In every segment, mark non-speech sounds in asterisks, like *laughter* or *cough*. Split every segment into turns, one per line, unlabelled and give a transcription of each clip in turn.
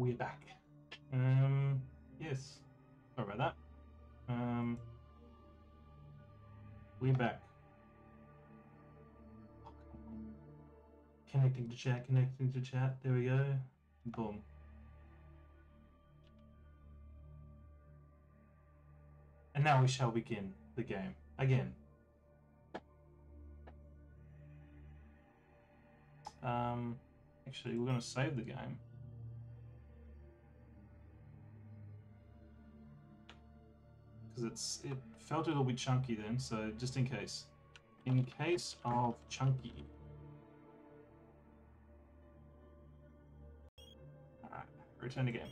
we're back. Um, yes. Sorry about that. Um, we're back. Connecting to chat, connecting to chat. There we go. Boom. And now we shall begin the game again. Um, actually, we're going to save the game. Because it's it felt a little bit chunky then, so just in case. In case of chunky. Alright, return to game.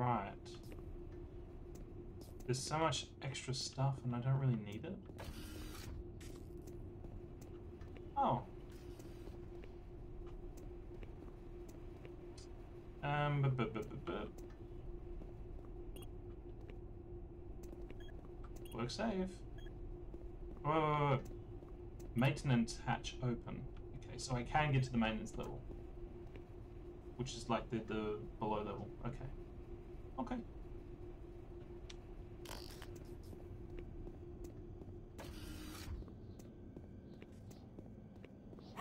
Right. There's so much extra stuff and I don't really need it. Oh. Um. Work save. Whoa, whoa, whoa. Maintenance hatch open. Okay, so I can get to the maintenance level. Which is like the, the below level. Okay. Okay.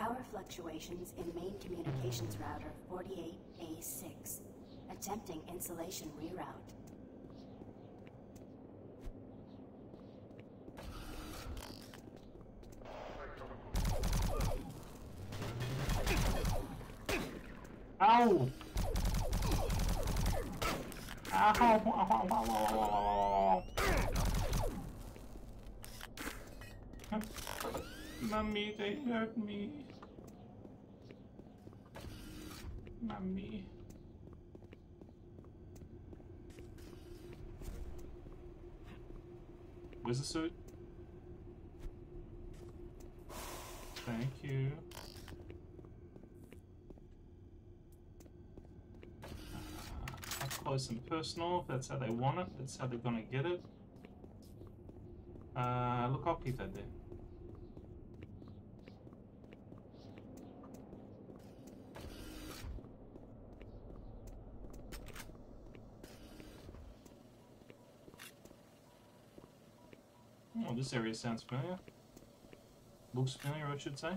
Power fluctuations in main communications router 48A6. Attempting insulation reroute.
Ow! Ow! Ow! Ow! Ow! Ow! Ow! Mommy, they hurt me. Mommy. Where's the suit? Thank you. Uh, up close and personal, if that's how they want it, that's how they're gonna get it. Uh, look, I'll keep that there. Oh, this area sounds familiar. Looks familiar, I should say.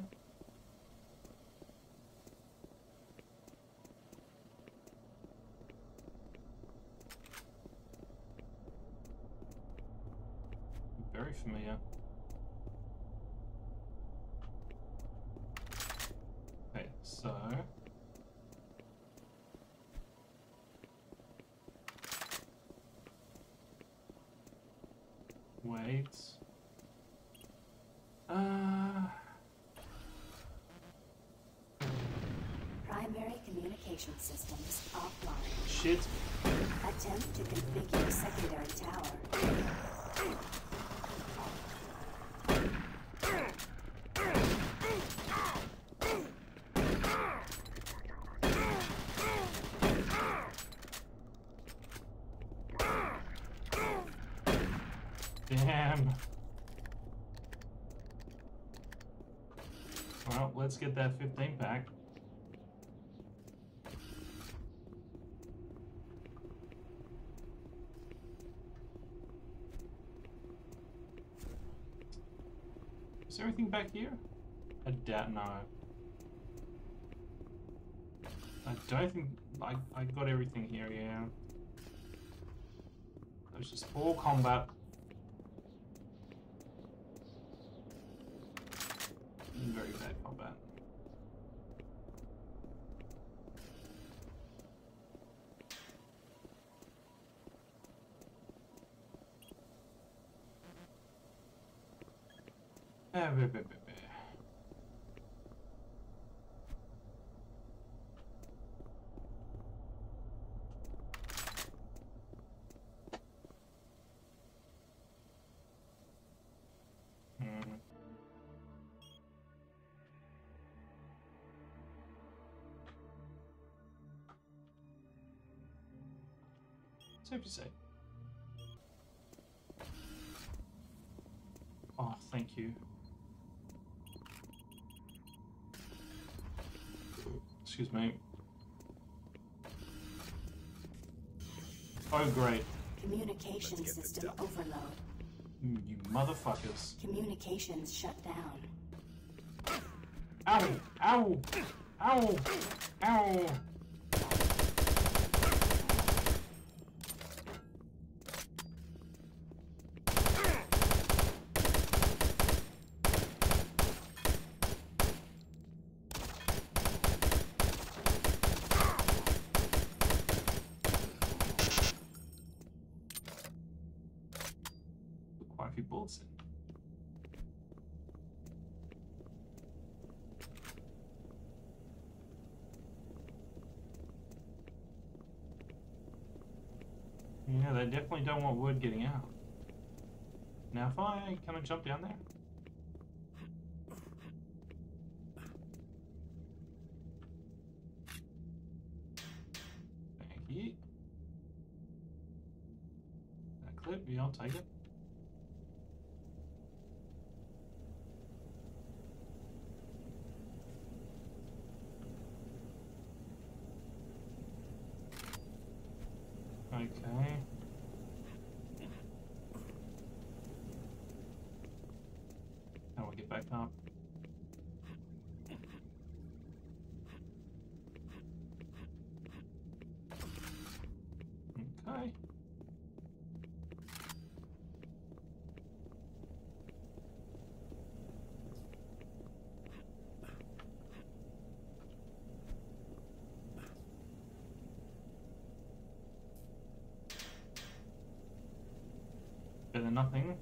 Very familiar. Okay, so... Wait. Uh...
Primary communication systems offline.
Shit.
Attempt to configure secondary tower.
Well, let's get that 15 pack. Is there anything back here? I doubt no. I don't think I, I got everything here, yeah. It was just all combat. Hmm. Safe to say. Oh, thank you. Excuse me. Oh, great.
Communication
Let's get this
system overload.
Mm, You motherfuckers.
Communications shut down.
Ow! Ow! Ow! Ow! In. Yeah, they definitely don't want wood getting out. Now if I, can I jump down there? Thank you. That clip, yeah, I'll take it. Okay. How do I get back up? Okay. Better than nothing.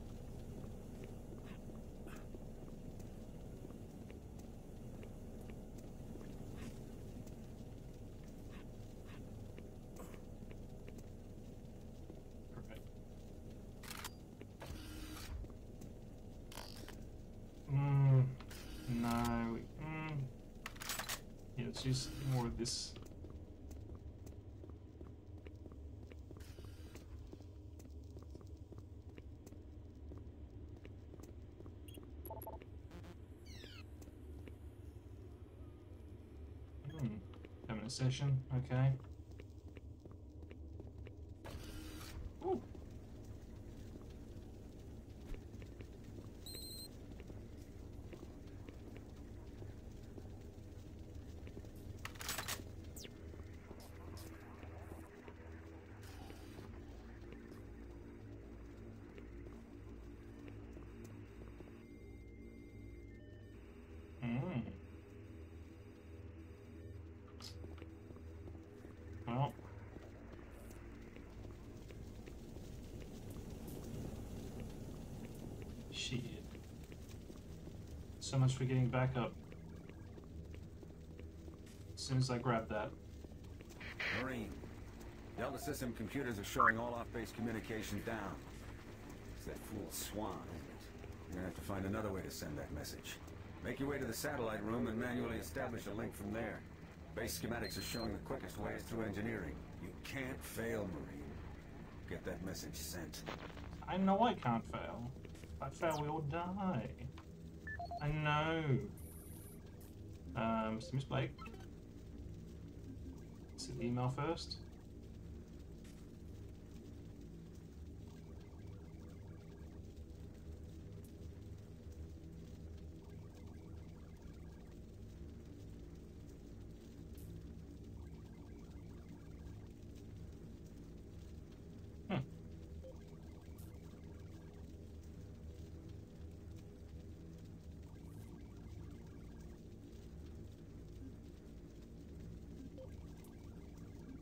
Perfect. Mm, no. Mm. Yeah, let's use more of this. Hmm. Having a session, okay. So much for getting back up. As soon as I grab that.
Marine. Delta system computers are showing all off-base communications down. It's that fool Swann. You're gonna have to find another way to send that message. Make your way to the satellite room and manually establish a link from there. Base schematics are showing the quickest way is through engineering. You can't fail, Marine. Get that message sent.
I know I can't fail. If I fail, we all die. I know. Um, Mr. Miss Blake. The email first.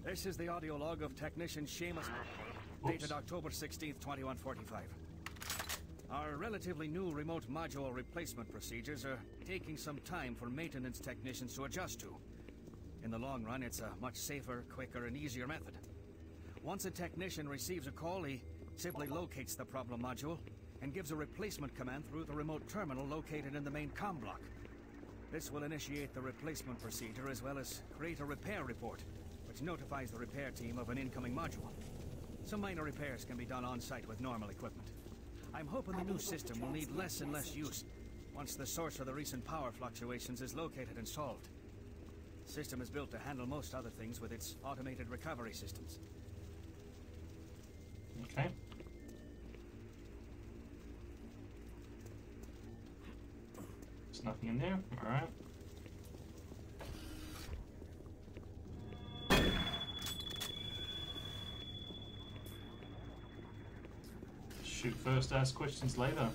This is the audio log of technician Seamus, dated October 16th, 2145. Our relatively new remote module replacement procedures are taking some time for maintenance technicians to adjust to. In the long run, it's a much safer, quicker, and easier method. Once a technician receives a call, he simply locates the problem module and gives a replacement command through the remote terminal located in the main com block. This will initiate the replacement procedure as well as create a repair report, notifies the repair team of an incoming module. Some minor repairs can be done on site with normal equipment. I'm hoping the new system will need less and less use once the source of the recent power fluctuations is located and solved. The system is built to handle most other things with its automated recovery systems.
Okay. There's nothing in there. Alright. Shoot first, ask questions later.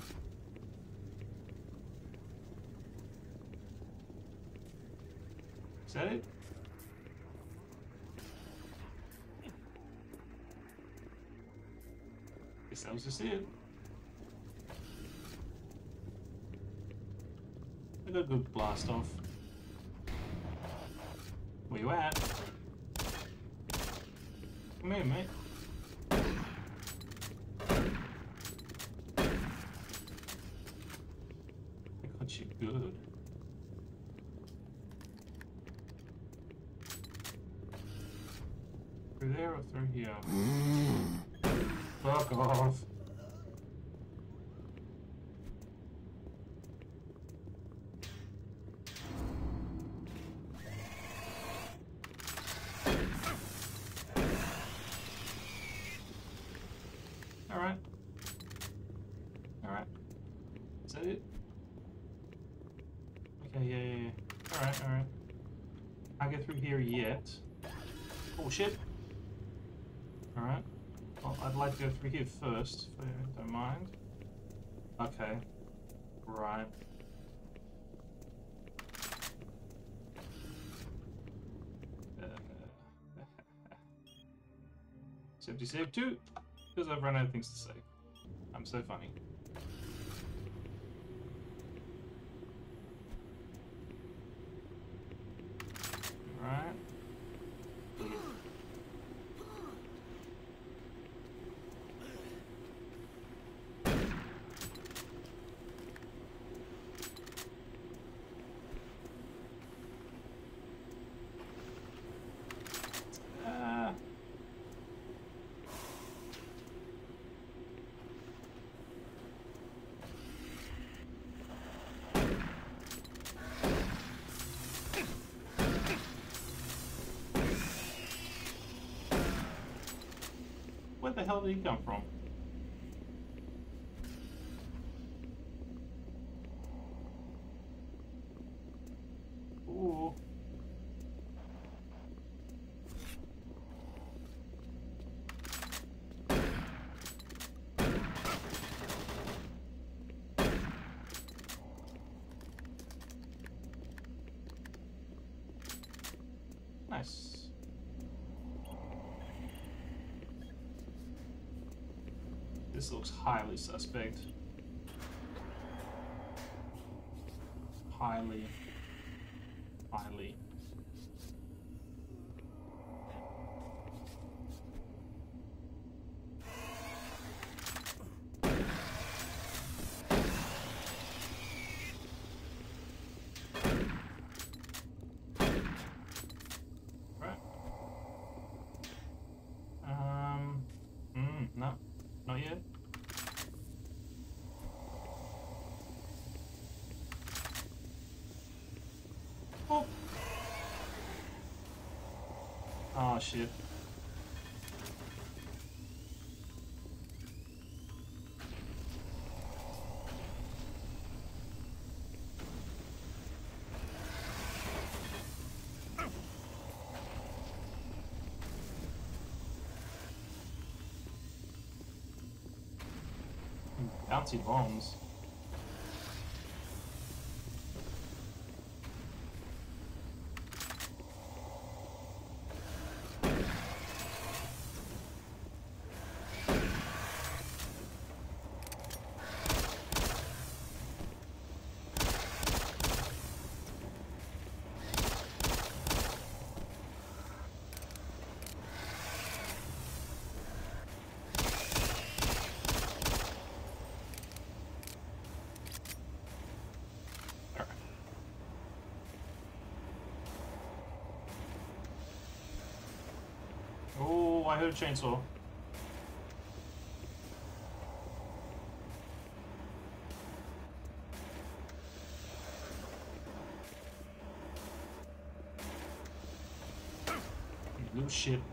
Is that it? Guess that was just it. I got a good blast off. Where you at? Come here, mate. I got you good. Through through here? Fuck off. Alright. Alright. Is that it? Okay, yeah, yeah. Alright, alright. I'll get through here yet. Oh shit! Alright. Well, I'd like to go through here first, if you don't mind. Okay. Right. Uh, *laughs* Save to save two, because I've run out of things to say. I'm so funny. Right. Ah. Where the hell did he come from? This looks highly suspect. Highly. Highly. Right. Um. Mm, no. Not yet. Oh. Oh shit. Bouncy bombs. my hood chainsaw. Little shit.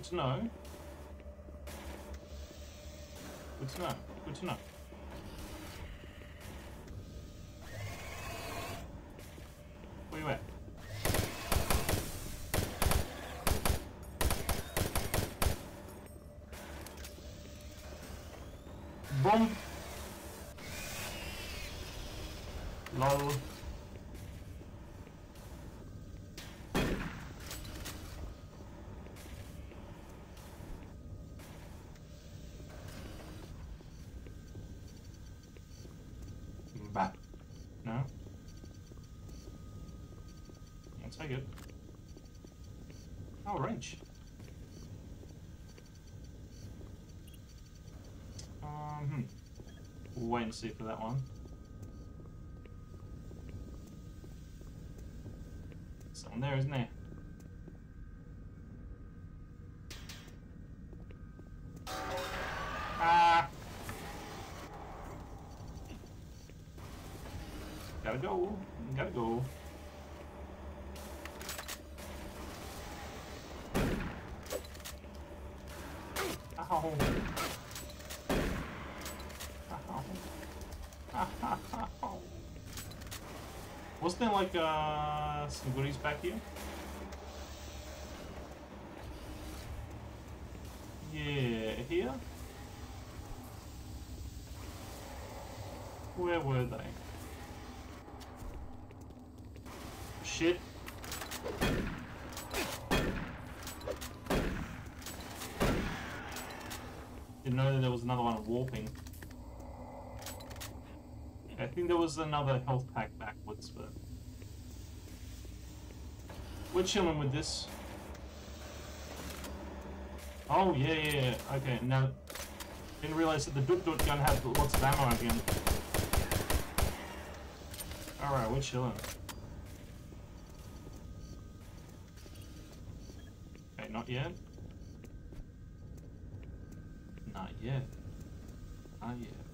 Good to know. Good to know. Good to know. Where you at? Boom. Lol. Bap. No? Take it. Oh, wrench. Um, hmm. Wait and see for that one. Someone there, isn't there? Ah! Gotta go. Gotta go. Ow. Ow. Wasn't there like uh, some goodies back here? Yeah, here? Where were they? Shit. Didn't know that there was another one warping. I think there was another health pack backwards, but... We're chilling with this. Oh, yeah, yeah, yeah. Okay, now... Didn't realize that the Dut Dut gun had lots of ammo again. Alright, we're chilling. Okay, not yet. Not yet. Not yet.